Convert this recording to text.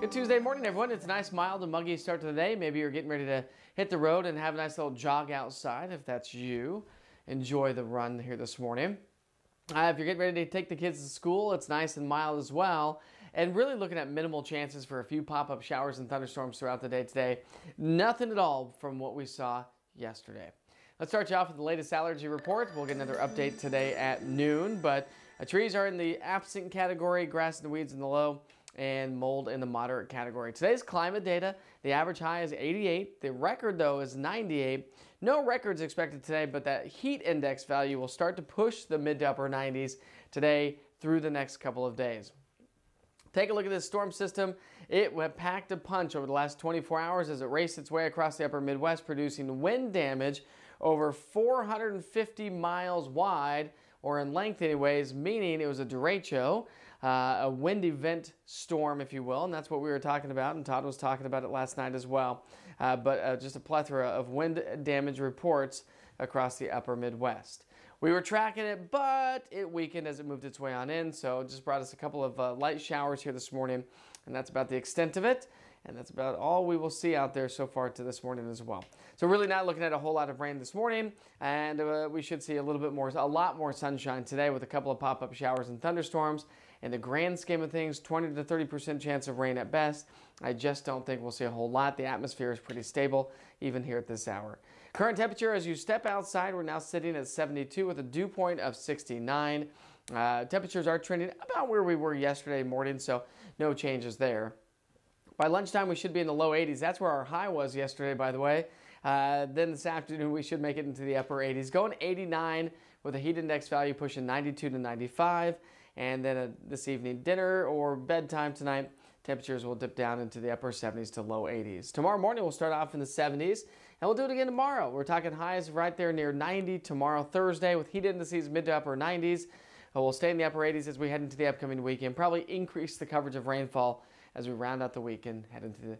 Good Tuesday morning, everyone. It's a nice, mild, and muggy start to the day. Maybe you're getting ready to hit the road and have a nice little jog outside. If that's you, enjoy the run here this morning. Uh, if you're getting ready to take the kids to school, it's nice and mild as well. And really looking at minimal chances for a few pop up showers and thunderstorms throughout the day today. Nothing at all from what we saw yesterday. Let's start you off with the latest allergy report. We'll get another update today at noon, but uh, trees are in the absent category, grass and weeds in the low and mold in the moderate category. Today's climate data, the average high is 88. The record, though, is 98. No records expected today, but that heat index value will start to push the mid to upper 90s today through the next couple of days. Take a look at this storm system. It packed a punch over the last 24 hours as it raced its way across the upper Midwest, producing wind damage over 450 miles wide, or in length anyways, meaning it was a derecho, uh, a wind event storm, if you will, and that's what we were talking about, and Todd was talking about it last night as well. Uh, but uh, just a plethora of wind damage reports across the upper Midwest. We were tracking it, but it weakened as it moved its way on in, so it just brought us a couple of uh, light showers here this morning, and that's about the extent of it. And that's about all we will see out there so far to this morning as well. So really not looking at a whole lot of rain this morning, and uh, we should see a little bit more, a lot more sunshine today with a couple of pop-up showers and thunderstorms. In the grand scheme of things, 20 to 30% chance of rain at best. I just don't think we'll see a whole lot. The atmosphere is pretty stable even here at this hour. Current temperature as you step outside, we're now sitting at 72 with a dew point of 69. Uh, temperatures are trending about where we were yesterday morning, so no changes there. By lunchtime, we should be in the low 80s. That's where our high was yesterday, by the way. Uh, then this afternoon, we should make it into the upper 80s. Going 89 with a heat index value pushing 92 to 95. And then uh, this evening, dinner or bedtime tonight, temperatures will dip down into the upper 70s to low 80s. Tomorrow morning, we'll start off in the 70s, and we'll do it again tomorrow. We're talking highs right there near 90 tomorrow, Thursday, with heat indices mid to upper 90s. Uh, we'll stay in the upper 80s as we head into the upcoming weekend, probably increase the coverage of rainfall as we round out the week and head into the